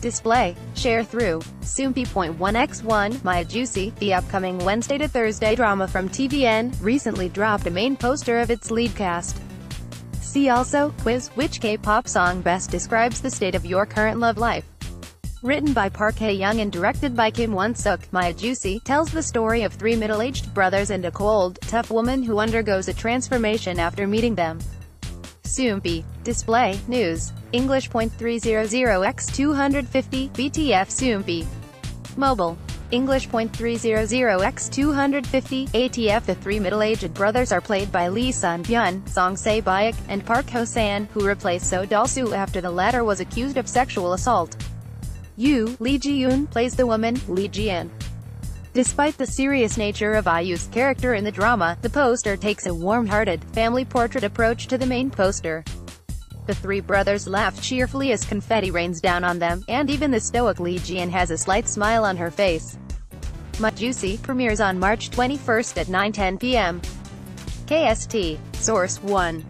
Display, Sharethrough, Soompi.1x1, My Ahjussi, the upcoming Wednesday to Thursday drama from TVN, recently dropped a main poster of its lead cast. See also, quiz, which K-pop song best describes the state of your current love life? Written by Park Hae-young and directed by Kim Won-suk, My Ahjussi tells the story of three middle-aged brothers and a cold, tough woman who undergoes a transformation after meeting them. Soompi. Display, News. English .300 x 250, BTF Soompi. Mobile. English .300 x 250, ATF The three middle-aged brothers are played by Lee Sun-gyun, Song Sae-byuk, and Park Ho-san, who replaced So Dol-soo after the latter was accused of sexual assault. IU, Lee Ji-eun, plays the woman, Lee Ji-an. Despite the serious nature of IU's character in the drama, the poster takes a warm-hearted, family portrait approach to the main poster. The three brothers laugh cheerfully as confetti rains down on them, and even the stoic Lee Ji-an has a slight smile on her face. My Ahjussi premieres on March 21 at 9:10 p.m. KST. Source 1.